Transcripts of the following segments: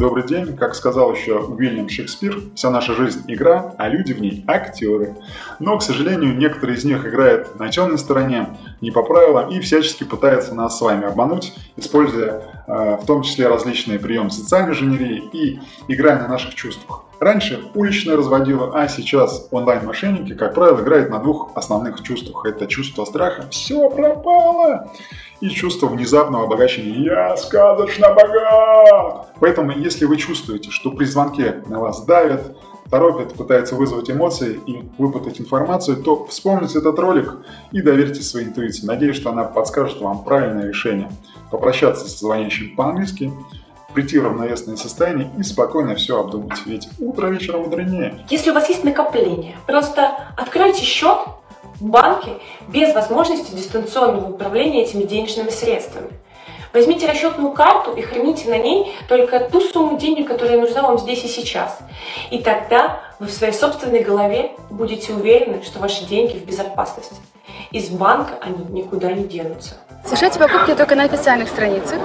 добрый день. Как сказал еще Уильям Шекспир, вся наша жизнь – игра, а люди в ней – актеры. Но, к сожалению, некоторые из них играют на темной стороне, не по правилам, и всячески пытаются нас с вами обмануть, используя э, в том числе различные приемы социальной инженерии и играя на наших чувствах. Раньше уличное разводило, а сейчас онлайн-мошенники, как правило, играют на двух основных чувствах. Это чувство страха «все пропало» и чувство внезапного обогащения «я сказочно богат». Поэтому, если вы чувствуете, что при звонке на вас давят, торопят, пытаются вызвать эмоции и выпытать информацию, то вспомните этот ролик и доверьтесь своей интуиции. Надеюсь, что она подскажет вам правильное решение. Попрощаться с звонящим по-английски, прийти в равновесное состояние и спокойно все обдумать. Ведь утро вечером мудренее. Если у вас есть накопление, просто откройте счет в банке без возможности дистанционного управления этими денежными средствами. Возьмите расчетную карту и храните на ней только ту сумму денег, которая нужна вам здесь и сейчас. И тогда вы в своей собственной голове будете уверены, что ваши деньги в безопасности. Из банка они никуда не денутся. Совершайте покупки только на официальных страницах.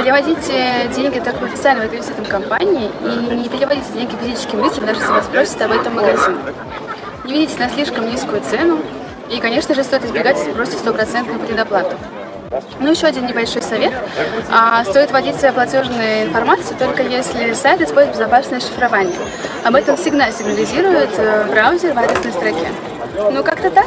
Переводите деньги только в официальным реквизитом компании и не переводите деньги физическим лицам, даже если вас просят об этом магазин. Не ведите на слишком низкую цену. И, конечно же, стоит избегать просто стопроцентную предоплату. Ну, еще один небольшой совет. А, стоит вводить свою платежную информацию только если сайт использует безопасное шифрование. Об этом всегда сигнализирует э, браузер в адресной строке. Ну, как-то так.